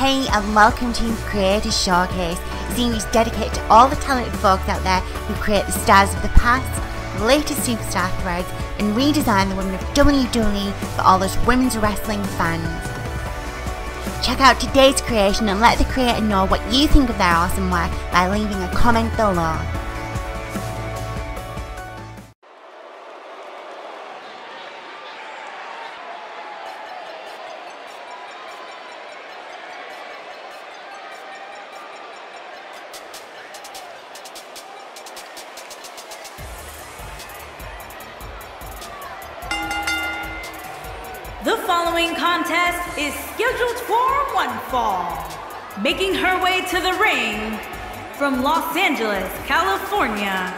Hey and welcome to Creators Showcase, a series dedicated to all the talented folks out there who create the stars of the past, the latest superstar threads, and redesign the women of WWE for all those women's wrestling fans. Check out today's creation and let the creator know what you think of their awesome work by leaving a comment below. Following contest is scheduled for one fall. Making her way to the ring from Los Angeles, California,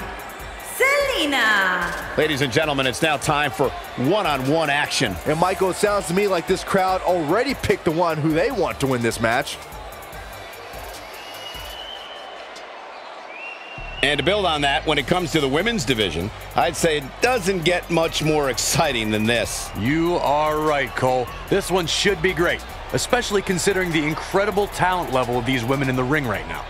Melina. Ladies and gentlemen, it's now time for one-on-one action. And Michael, it sounds to me like this crowd already picked the one who they want to win this match. And to build on that, when it comes to the women's division, I'd say it doesn't get much more exciting than this. You are right, Cole. This one should be great, especially considering the incredible talent level of these women in the ring right now.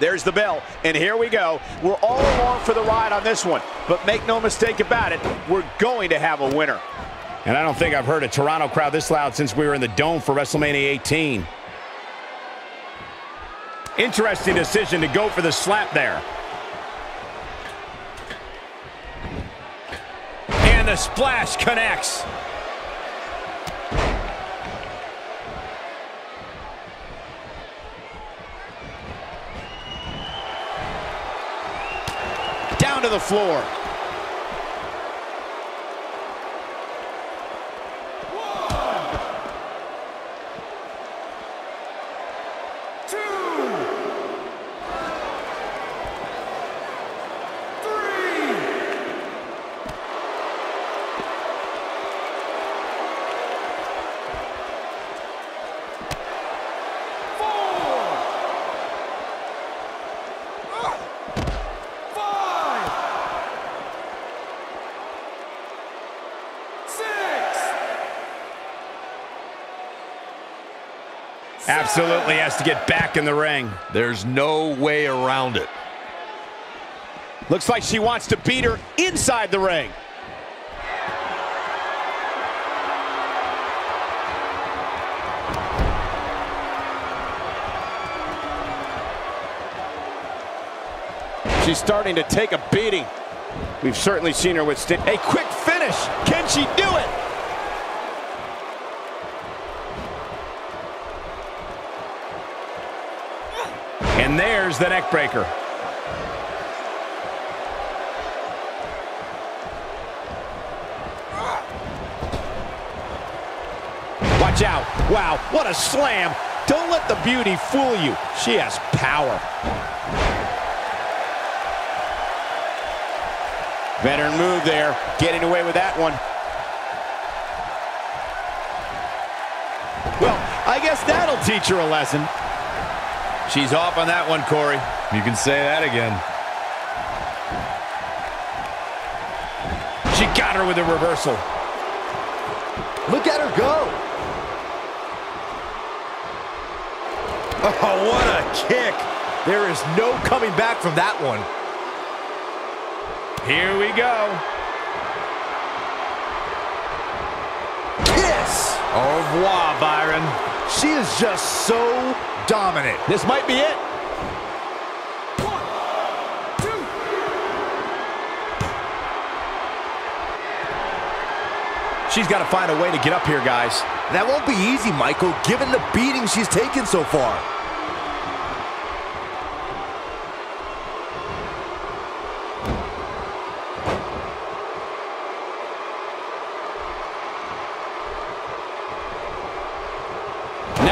There's the bell, and here we go. We're all along for the ride on this one, but make no mistake about it, we're going to have a winner. And I don't think I've heard a Toronto crowd this loud since we were in the Dome for WrestleMania 18. Interesting decision to go for the slap there. And the splash connects. Down to the floor. Absolutely has to get back in the ring. There's no way around it. Looks like she wants to beat her inside the ring. She's starting to take a beating. We've certainly seen her withstand a quick finish. Can she do it? And there's the neck breaker. Watch out. Wow, what a slam. Don't let the beauty fool you. She has power. Veteran move there, getting away with that one. Well, I guess that'll teach her a lesson. She's off on that one, Corey. You can say that again. She got her with a reversal. Look at her go. Oh, what a kick. There is no coming back from that one. Here we go. Kiss. Au revoir, Byron. She is just so dominant. This might be it. She's got to find a way to get up here, guys. That won't be easy, Michael, given the beating she's taken so far.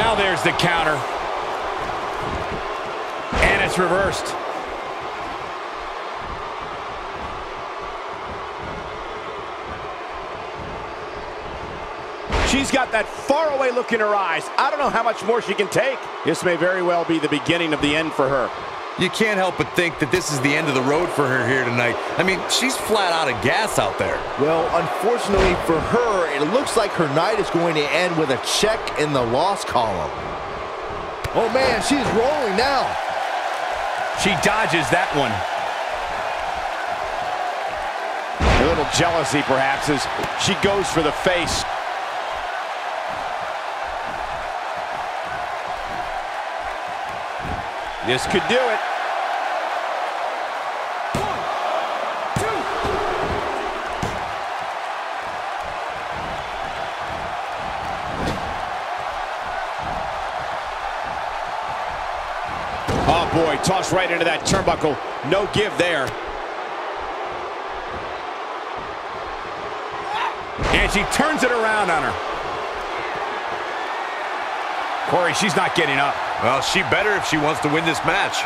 Now there's the counter. And it's reversed. She's got that faraway look in her eyes. I don't know how much more she can take. This may very well be the beginning of the end for her. You can't help but think that this is the end of the road for her here tonight. I mean, she's flat out of gas out there. Well, unfortunately for her, it looks like her night is going to end with a check in the loss column. Oh man, she's rolling now. She dodges that one. A little jealousy, perhaps, as she goes for the face. This could do it. Oh boy, tossed right into that turnbuckle. No give there. And she turns it around on her. Corey, she's not getting up. Well, she better if she wants to win this match.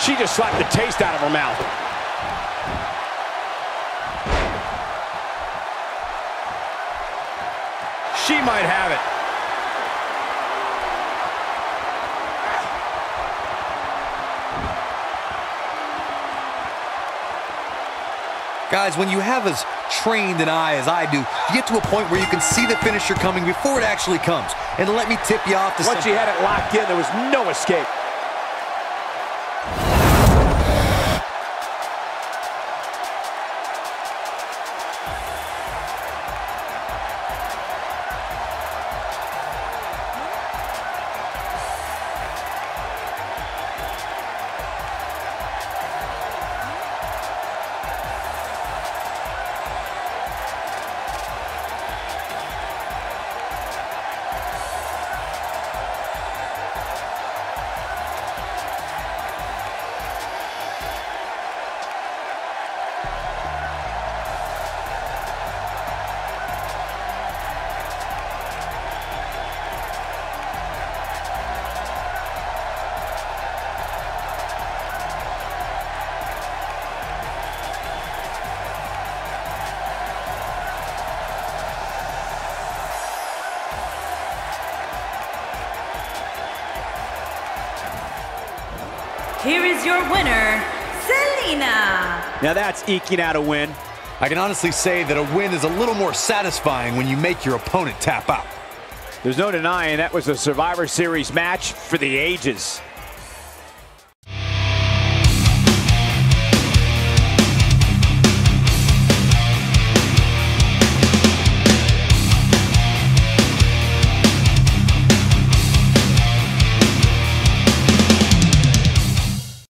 She just slapped the taste out of her mouth. She might have it. Guys, when you have as trained an eye as I do, you get to a point where you can see the finisher coming before it actually comes. And let me tip you off to Once she something. had it locked in, there was no escape. Here is your winner, Melina. Now that's eking out a win. I can honestly say that a win is a little more satisfying when you make your opponent tap out. There's no denying that was a Survivor Series match for the ages.